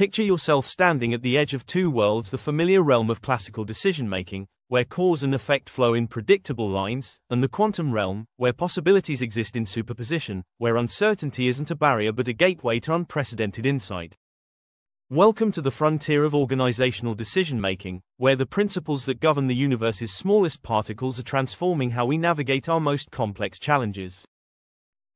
Picture yourself standing at the edge of two worlds the familiar realm of classical decision-making, where cause and effect flow in predictable lines, and the quantum realm, where possibilities exist in superposition, where uncertainty isn't a barrier but a gateway to unprecedented insight. Welcome to the frontier of organizational decision-making, where the principles that govern the universe's smallest particles are transforming how we navigate our most complex challenges.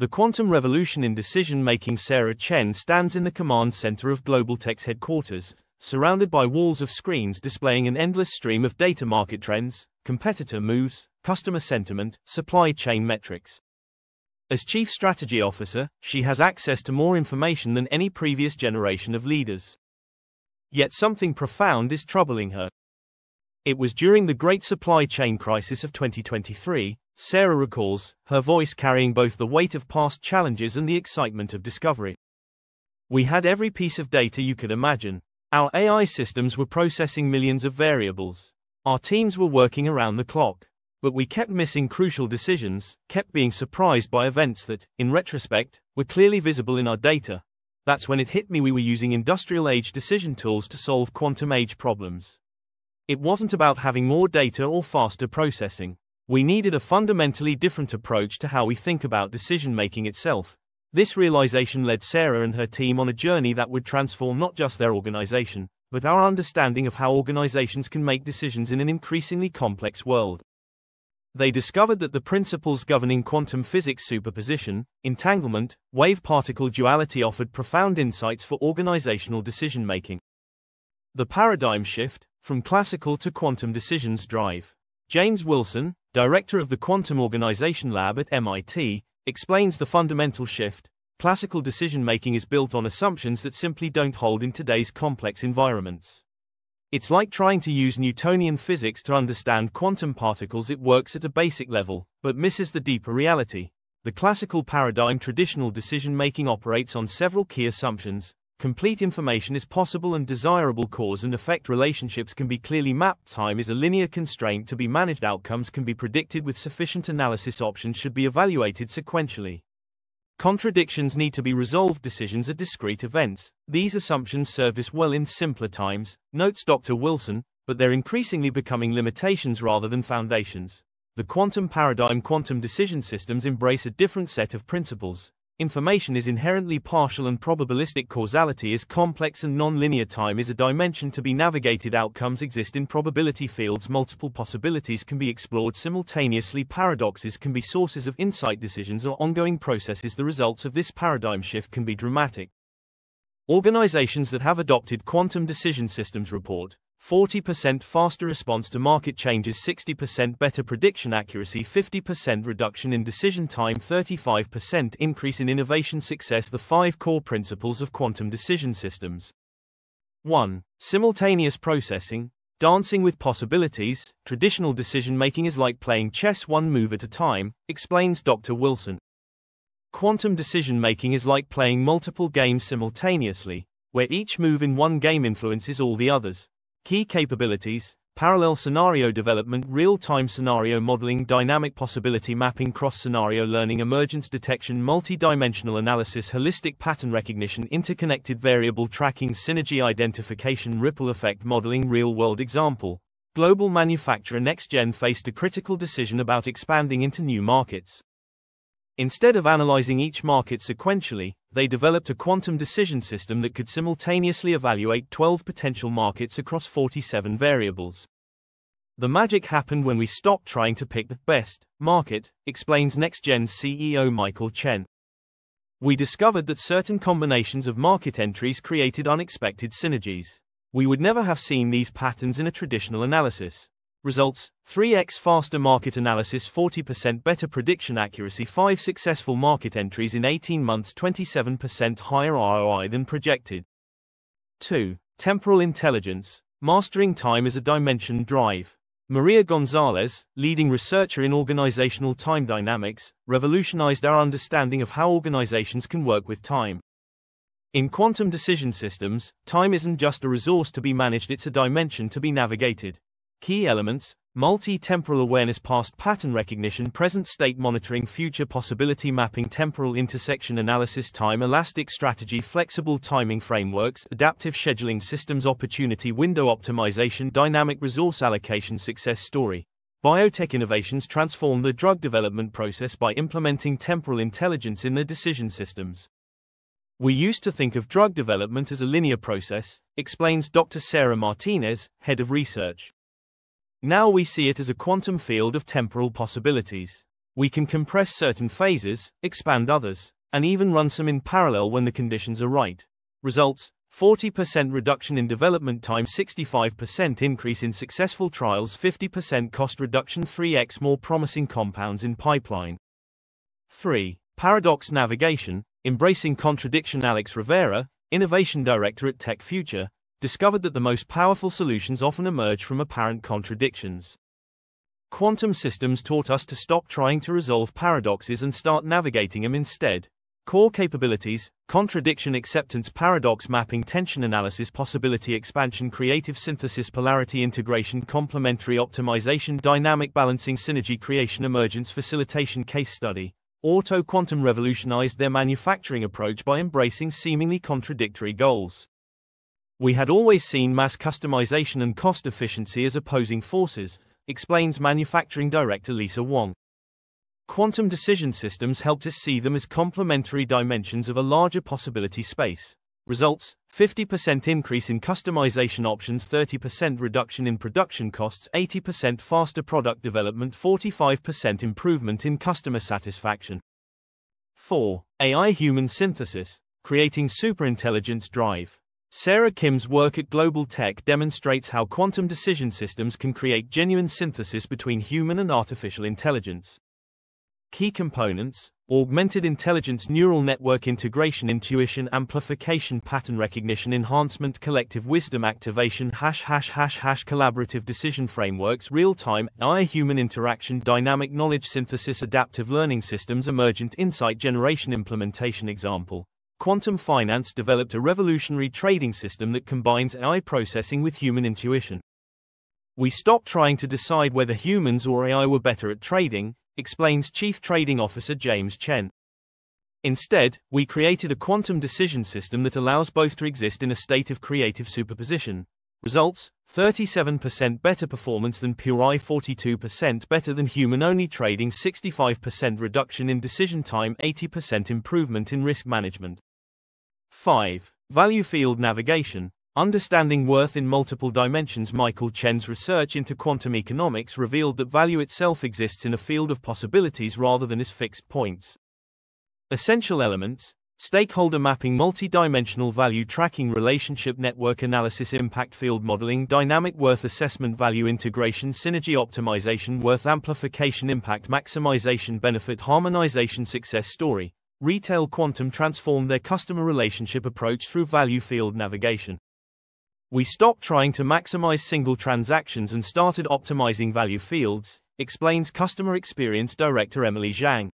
The quantum revolution in decision-making Sarah Chen stands in the command center of Global Tech's headquarters, surrounded by walls of screens displaying an endless stream of data market trends, competitor moves, customer sentiment, supply chain metrics. As Chief Strategy Officer, she has access to more information than any previous generation of leaders. Yet something profound is troubling her. It was during the great supply chain crisis of 2023, Sarah recalls, her voice carrying both the weight of past challenges and the excitement of discovery. We had every piece of data you could imagine, our AI systems were processing millions of variables. Our teams were working around the clock. But we kept missing crucial decisions, kept being surprised by events that, in retrospect, were clearly visible in our data. That's when it hit me we were using industrial age decision tools to solve quantum age problems. It wasn't about having more data or faster processing. We needed a fundamentally different approach to how we think about decision making itself, this realization led Sarah and her team on a journey that would transform not just their organization, but our understanding of how organizations can make decisions in an increasingly complex world. They discovered that the principles governing quantum physics superposition, entanglement, wave-particle duality offered profound insights for organizational decision-making. The paradigm shift, from classical to quantum decisions drive. James Wilson, director of the Quantum Organization Lab at MIT, explains the fundamental shift. Classical decision making is built on assumptions that simply don't hold in today's complex environments. It's like trying to use Newtonian physics to understand quantum particles, it works at a basic level, but misses the deeper reality. The classical paradigm traditional decision making operates on several key assumptions. Complete information is possible and desirable cause and effect relationships can be clearly mapped. Time is a linear constraint to be managed. Outcomes can be predicted with sufficient analysis. Options should be evaluated sequentially. Contradictions need to be resolved. Decisions are discrete events. These assumptions served us well in simpler times, notes Dr. Wilson, but they're increasingly becoming limitations rather than foundations. The quantum paradigm quantum decision systems embrace a different set of principles. Information is inherently partial and probabilistic. Causality is complex and non-linear. Time is a dimension to be navigated. Outcomes exist in probability fields. Multiple possibilities can be explored simultaneously. Paradoxes can be sources of insight. Decisions or ongoing processes. The results of this paradigm shift can be dramatic. Organizations that have adopted quantum decision systems report 40% faster response to market changes 60% better prediction accuracy 50% reduction in decision time 35% increase in innovation success The five core principles of quantum decision systems 1. Simultaneous processing, dancing with possibilities, traditional decision making is like playing chess one move at a time, explains Dr. Wilson. Quantum decision making is like playing multiple games simultaneously, where each move in one game influences all the others. Key capabilities parallel scenario development, real time scenario modeling, dynamic possibility mapping, cross scenario learning, emergence detection, multi dimensional analysis, holistic pattern recognition, interconnected variable tracking, synergy identification, ripple effect modeling, real world example. Global manufacturer NextGen faced a critical decision about expanding into new markets. Instead of analyzing each market sequentially, they developed a quantum decision system that could simultaneously evaluate 12 potential markets across 47 variables. The magic happened when we stopped trying to pick the best market, explains NextGen's CEO Michael Chen. We discovered that certain combinations of market entries created unexpected synergies. We would never have seen these patterns in a traditional analysis. Results 3x faster market analysis, 40% better prediction accuracy, 5 successful market entries in 18 months, 27% higher ROI than projected. 2. Temporal intelligence, mastering time as a dimension drive. Maria Gonzalez, leading researcher in organizational time dynamics, revolutionized our understanding of how organizations can work with time. In quantum decision systems, time isn't just a resource to be managed, it's a dimension to be navigated. Key elements Multi-temporal awareness past pattern recognition present state monitoring future possibility mapping temporal intersection analysis time elastic strategy flexible timing frameworks adaptive scheduling systems opportunity window optimization dynamic resource allocation success story Biotech innovations transform the drug development process by implementing temporal intelligence in their decision systems. We used to think of drug development as a linear process, explains Dr. Sarah Martinez, head of research. Now we see it as a quantum field of temporal possibilities. We can compress certain phases, expand others, and even run some in parallel when the conditions are right. Results 40% reduction in development time, 65% increase in successful trials, 50% cost reduction, 3x more promising compounds in pipeline. 3. Paradox navigation, embracing contradiction. Alex Rivera, innovation director at Tech Future, discovered that the most powerful solutions often emerge from apparent contradictions. Quantum systems taught us to stop trying to resolve paradoxes and start navigating them instead. Core capabilities, contradiction acceptance paradox mapping tension analysis possibility expansion creative synthesis polarity integration complementary optimization dynamic balancing synergy creation emergence facilitation case study. Auto Quantum revolutionized their manufacturing approach by embracing seemingly contradictory goals. We had always seen mass customization and cost efficiency as opposing forces, explains manufacturing director Lisa Wong. Quantum decision systems helped us see them as complementary dimensions of a larger possibility space. Results 50% increase in customization options, 30% reduction in production costs, 80% faster product development, 45% improvement in customer satisfaction. 4. AI human synthesis, creating superintelligence drive. Sarah Kim's work at Global Tech demonstrates how quantum decision systems can create genuine synthesis between human and artificial intelligence. Key components Augmented intelligence neural network integration intuition amplification pattern recognition enhancement collective wisdom activation hash hash hash hash collaborative decision frameworks real-time AI human interaction dynamic knowledge synthesis adaptive learning systems emergent insight generation implementation example Quantum Finance developed a revolutionary trading system that combines AI processing with human intuition. We stopped trying to decide whether humans or AI were better at trading, explains Chief Trading Officer James Chen. Instead, we created a quantum decision system that allows both to exist in a state of creative superposition. Results 37% better performance than pure AI, 42% better than human only trading, 65% reduction in decision time, 80% improvement in risk management. 5. Value field navigation. Understanding worth in multiple dimensions. Michael Chen's research into quantum economics revealed that value itself exists in a field of possibilities rather than as fixed points. Essential elements Stakeholder mapping, multi-dimensional value tracking, relationship network analysis, impact field modeling, dynamic worth assessment, value integration, synergy optimization, worth amplification, impact maximization, benefit harmonization, success story. Retail Quantum transformed their customer relationship approach through value field navigation. We stopped trying to maximize single transactions and started optimizing value fields, explains Customer Experience Director Emily Zhang.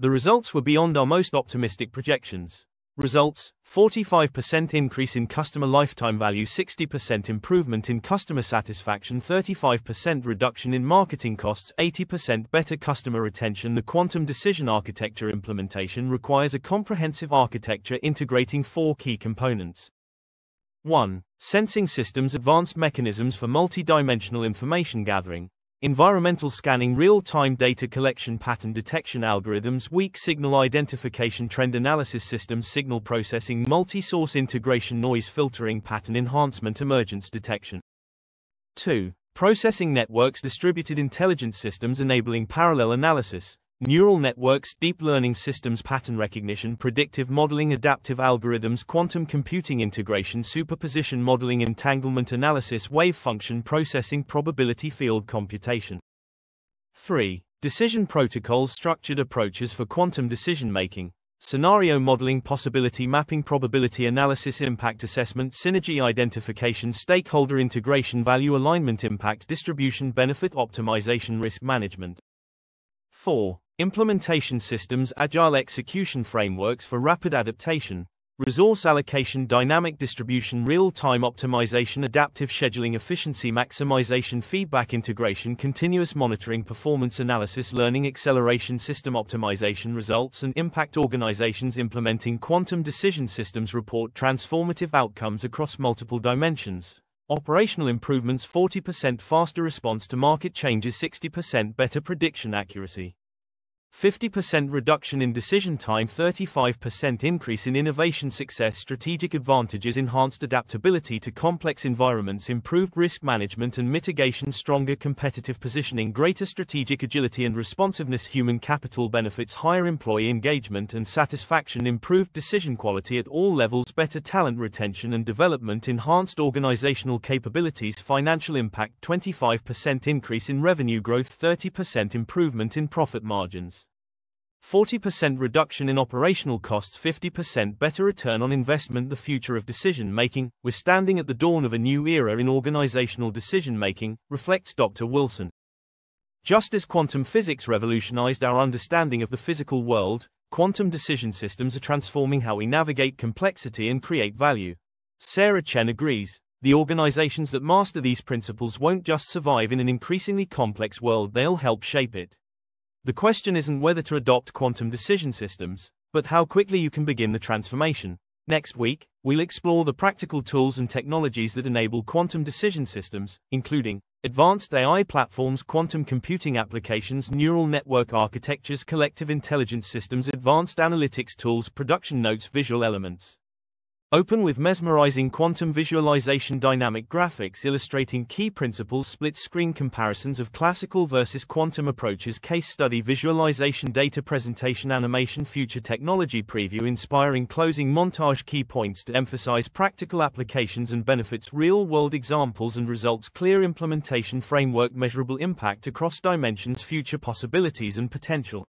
The results were beyond our most optimistic projections. Results 45% increase in customer lifetime value, 60% improvement in customer satisfaction, 35% reduction in marketing costs, 80% better customer retention. The quantum decision architecture implementation requires a comprehensive architecture integrating four key components. 1. Sensing systems, advanced mechanisms for multi-dimensional information gathering, Environmental scanning real-time data collection pattern detection algorithms weak signal identification trend analysis systems signal processing multi-source integration noise filtering pattern enhancement emergence detection. 2. Processing networks distributed intelligence systems enabling parallel analysis, Neural networks, deep learning systems, pattern recognition, predictive modeling, adaptive algorithms, quantum computing integration, superposition modeling, entanglement analysis, wave function processing, probability field computation. 3. Decision protocols, structured approaches for quantum decision making, scenario modeling, possibility mapping, probability analysis, impact assessment, synergy identification, stakeholder integration, value alignment, impact distribution, benefit optimization, risk management. 4. Implementation systems agile execution frameworks for rapid adaptation, Resource allocation, dynamic distribution, real-time optimization, adaptive scheduling, efficiency maximization, feedback integration, continuous monitoring, performance analysis, learning acceleration, system optimization, results and impact organizations implementing quantum decision systems report transformative outcomes across multiple dimensions. Operational improvements 40% faster response to market changes 60% better prediction accuracy. 50% reduction in decision time 35% increase in innovation success strategic advantages enhanced adaptability to complex environments improved risk management and mitigation stronger competitive positioning greater strategic agility and responsiveness human capital benefits higher employee engagement and satisfaction improved decision quality at all levels better talent retention and development enhanced organizational capabilities financial impact 25% increase in revenue growth 30% improvement in profit margins 40% reduction in operational costs 50% better return on investment the future of decision making, we're standing at the dawn of a new era in organizational decision making, reflects Dr. Wilson. Just as quantum physics revolutionized our understanding of the physical world, quantum decision systems are transforming how we navigate complexity and create value. Sarah Chen agrees. The organizations that master these principles won't just survive in an increasingly complex world, they'll help shape it. The question isn't whether to adopt quantum decision systems, but how quickly you can begin the transformation. Next week, we'll explore the practical tools and technologies that enable quantum decision systems, including advanced AI platforms, quantum computing applications, neural network architectures, collective intelligence systems, advanced analytics tools, production notes, visual elements. Open with mesmerizing quantum visualization dynamic graphics illustrating key principles split screen comparisons of classical versus quantum approaches case study visualization data presentation animation future technology preview inspiring closing montage key points to emphasize practical applications and benefits real-world examples and results clear implementation framework measurable impact across dimensions future possibilities and potential